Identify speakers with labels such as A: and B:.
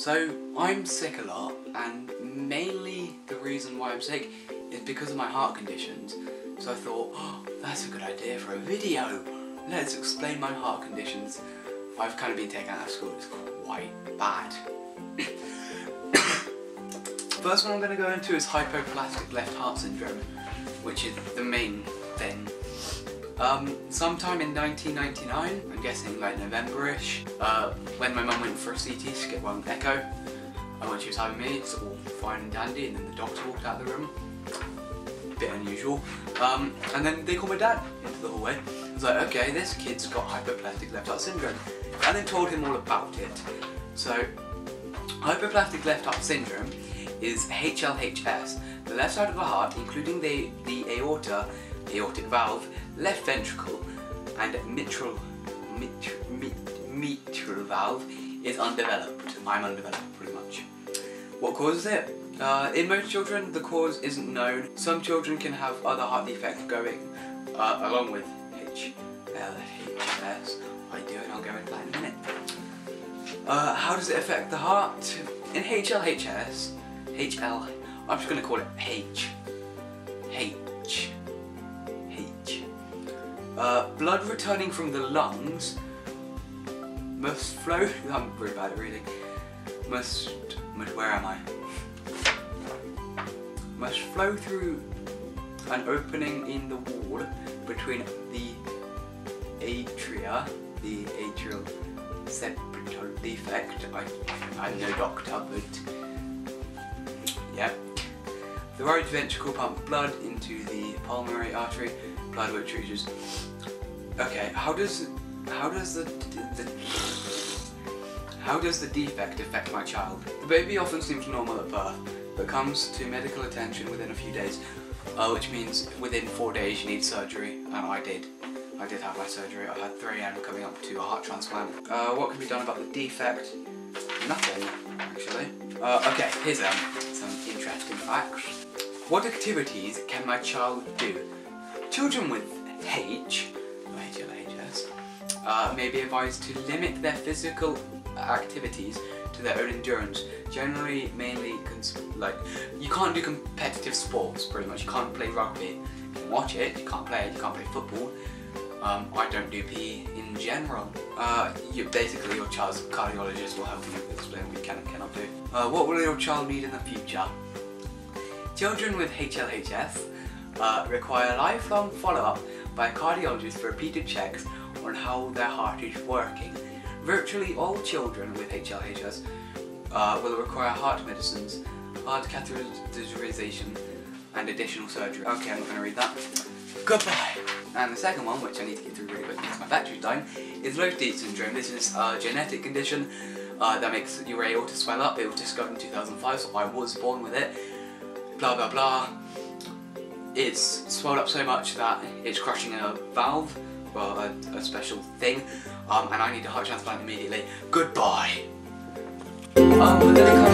A: So, I'm sick a lot, and mainly the reason why I'm sick is because of my heart conditions. So I thought, oh, that's a good idea for a video. Let's explain my heart conditions. I've kind of been taken out of school, it's quite bad. First one I'm going to go into is hypoplastic left heart syndrome, which is the main thing. Um, sometime in 1999, I'm guessing like November-ish, uh, when my mum went for a CT to get one echo, and when she was having me, it's all fine and dandy, and then the doctor walked out of the room. Bit unusual. Um, and then they called my dad into the hallway. I was like, okay, this kid's got hypoplastic left heart syndrome. And then told him all about it. So, hypoplastic left heart syndrome is HLHS. The left side of the heart, including the, the aorta, aortic valve, left ventricle, and mitral, mitral, mitral valve is undeveloped. I'm undeveloped, pretty much. What causes it? Uh, in most children, the cause isn't known. Some children can have other heart defects going uh, along with HLHS. I do, and I'll go into that in a minute. Uh, how does it affect the heart? In HLHS, HL, I'm just going to call it H. H. H. Uh, blood returning from the lungs must flow. I'm really bad at reading. Must. Where am I? Must flow through an opening in the wall between the atria, the atrial septal defect. I, I'm no doctor, but yeah. The right ventricle pumps blood into the pulmonary artery, blood which reaches. Okay, how does how does the, the how does the defect affect my child? The baby often seems normal at birth, but comes to medical attention within a few days, uh, which means within four days you need surgery, and I did. I did have my surgery. I had three and coming up to a heart transplant. Uh, what can be done about the defect? Nothing, actually. Uh, okay, here's um, some interesting facts. What activities can my child do? Children with H, HLHS, uh, may be advised to limit their physical activities to their own endurance. Generally, mainly, like, you can't do competitive sports, pretty much. You can't play rugby. You can watch it, you can't play it, you can't play football. Um, I don't do PE in general. Uh, you, basically, your child's cardiologist will help you explain what you can and cannot do. Uh, what will your child need in the future? Children with HLHS uh, require lifelong follow-up by a cardiologist for repeated checks on how their heart is working. Virtually all children with HLHS uh, will require heart medicines, heart catheterization, and additional surgery. Okay, I'm not going to read that. Goodbye! And the second one, which I need to get through really quick because my battery's dying, is Loeys-Dietz syndrome. This is a genetic condition uh, that makes your aorta swell up. It was discovered in 2005, so I was born with it. Blah blah blah. It's swelled up so much that it's crushing a valve, well, a, a special thing, um, and I need a heart transplant immediately. Goodbye! Um,